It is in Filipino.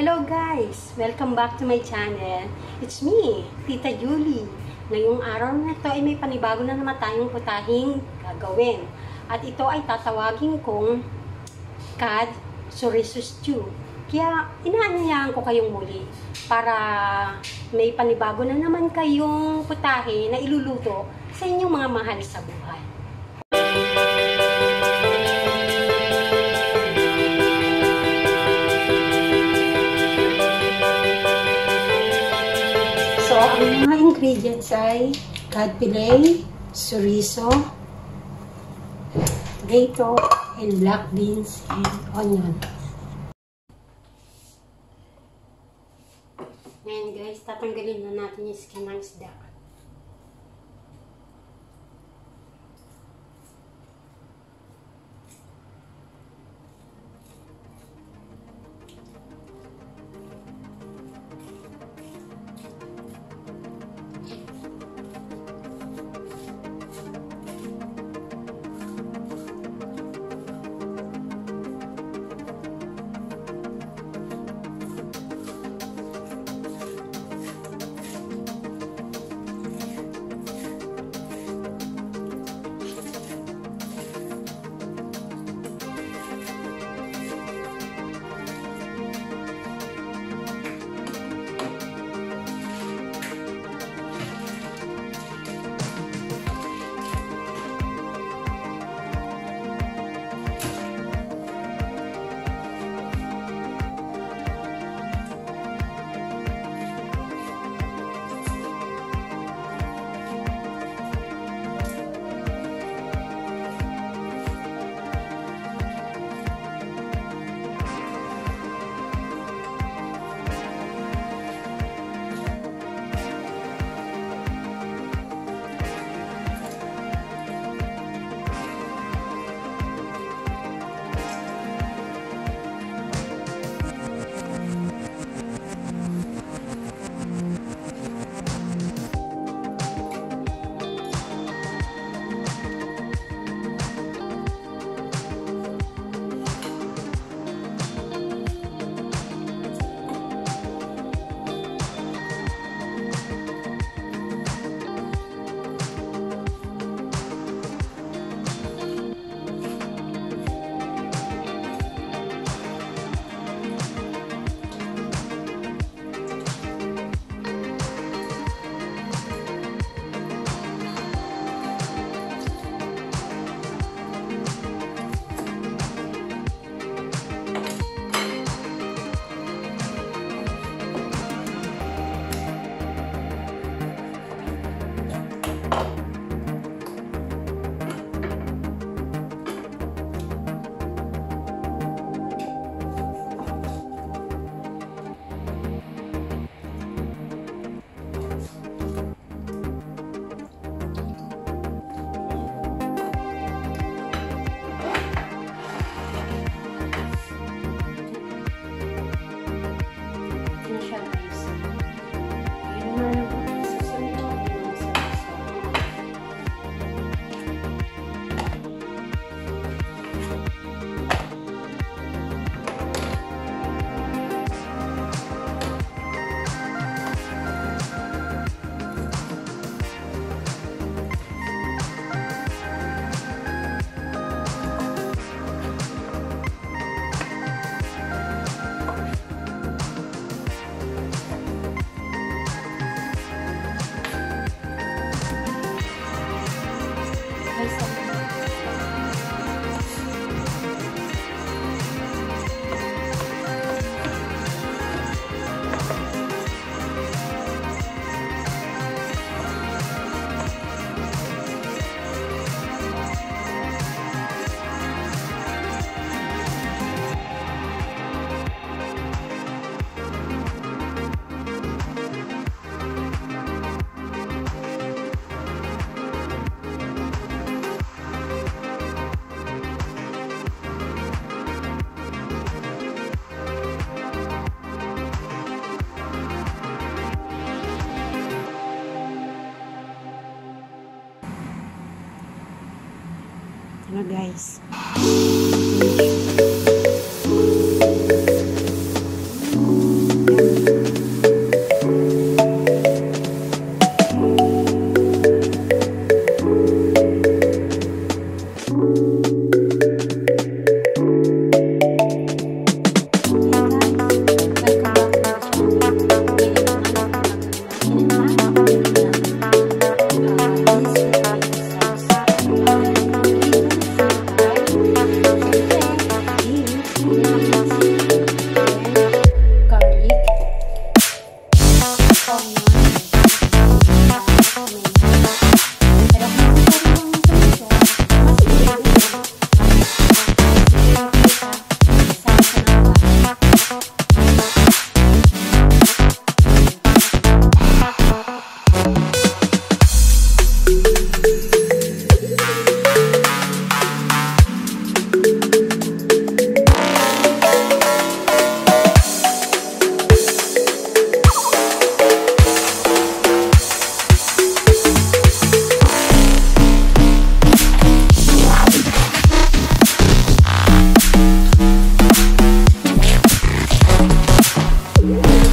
Hello guys! Welcome back to my channel. It's me, Tita Julie. Ngayong araw na ito ay may panibago na naman tayong putahing gagawin. At ito ay tatawagin kong Cad Chorizo Stew. Kaya inaanyayahan ko kayong muli para may panibago na naman kayong putahe na iluluto sa inyong mga mahal sa buhay. Ang mga ingredients ay cod fillet, chorizo, tomato, and black beans, and onion. Ngayon guys, tatanggalin na natin yung skin ng isda. Ano guys? Thank